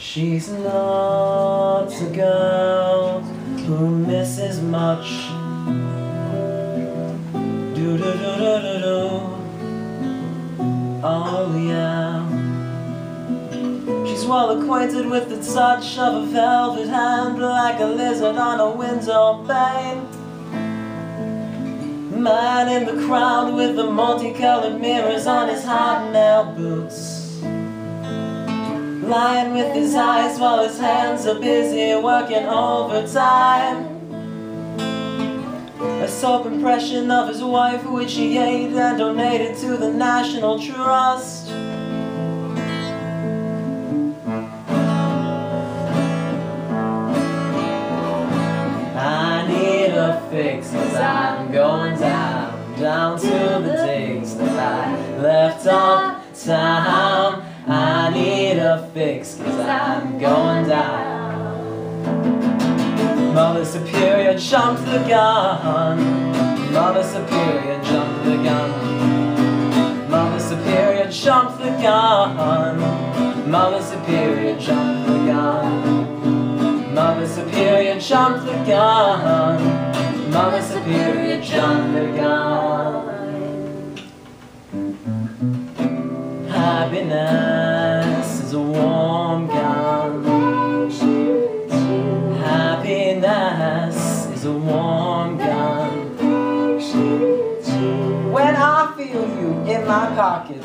She's not a girl who misses much. Do do do do do do. Oh yeah. She's well acquainted with the touch of a velvet hand, like a lizard on a window pane. Man in the crowd with the multicolored mirrors on his hobnail boots. Lying with his eyes while his hands are busy working overtime. A soap impression of his wife which he ate and donated to the National Trust. I need a fix I'm going down, down to the digs that I left uptown. Need a fix cause I'm going down. Mother Superior jumped the gun. Mother Superior jumped the gun. Mother Superior jumped the gun. Mother Superior jumped the gun. Mother Superior jumped the gun. Mother Superior jumped the gun. Happiness is a warm gun. Happiness is a warm gun. When I feel you in my pocket,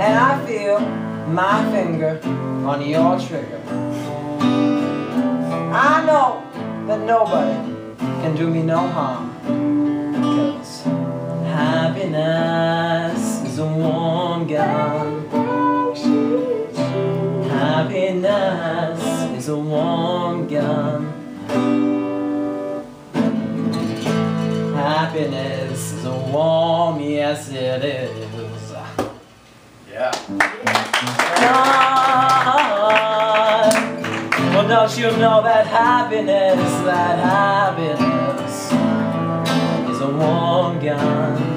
and I feel my finger on your trigger, I know that nobody can do me no harm. Happiness is a warm gun. Happiness is a warm gun. Happiness is a warm, yes it is. Yeah. God. Well, don't you know that happiness, that happiness is a warm gun?